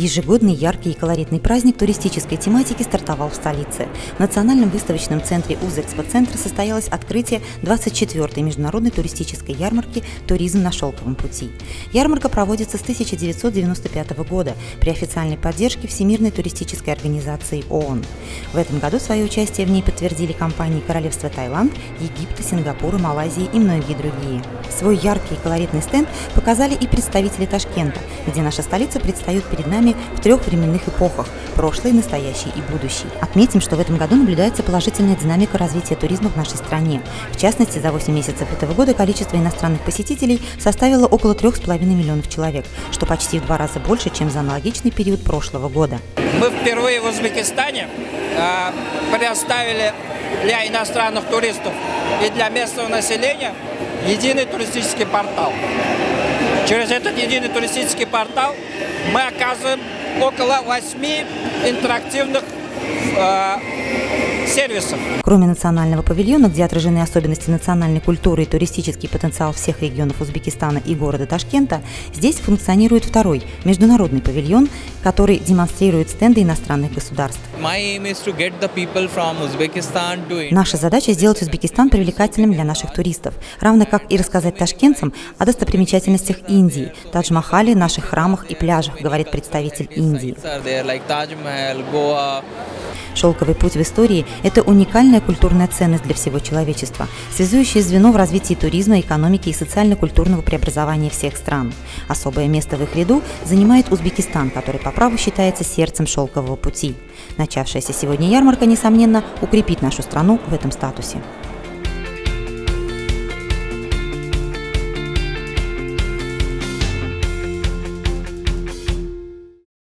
Ежегодный яркий и колоритный праздник туристической тематики стартовал в столице. В Национальном выставочном центре УЗЭкспо-центра состоялось открытие 24-й международной туристической ярмарки «Туризм на шелковом пути». Ярмарка проводится с 1995 года при официальной поддержке Всемирной туристической организации ООН. В этом году свое участие в ней подтвердили компании Королевства Таиланд, Египта, Сингапура, Малайзии и многие другие. Свой яркий и колоритный стенд показали и представители Ташкента, где наша столица предстает перед нами нами в трех временных эпохах – прошлый, настоящий и будущий. Отметим, что в этом году наблюдается положительная динамика развития туризма в нашей стране. В частности, за 8 месяцев этого года количество иностранных посетителей составило около 3,5 миллионов человек, что почти в два раза больше, чем за аналогичный период прошлого года. Мы впервые в Узбекистане э, предоставили для иностранных туристов и для местного населения единый туристический портал. Через этот единый туристический портал мы оказываем около 8 интерактивных э, сервисов. Кроме национального павильона, где отражены особенности национальной культуры и туристический потенциал всех регионов Узбекистана и города Ташкента, здесь функционирует второй – международный павильон, который демонстрирует стенды иностранных государств. Наша задача – сделать Узбекистан привлекательным для наших туристов, равно как и рассказать ташкентцам о достопримечательностях Индии, Тадж-Махале, наших храмах и пляжах, говорит представитель Индии. Шелковый путь в истории – это уникальная культурная ценность для всего человечества, связующее звено в развитии туризма, экономики и социально-культурного преобразования всех стран. Особое место в их ряду занимает Узбекистан, который по праву считается сердцем шелкового пути. Начавшаяся сегодня ярмарка, несомненно, укрепит нашу страну в этом статусе.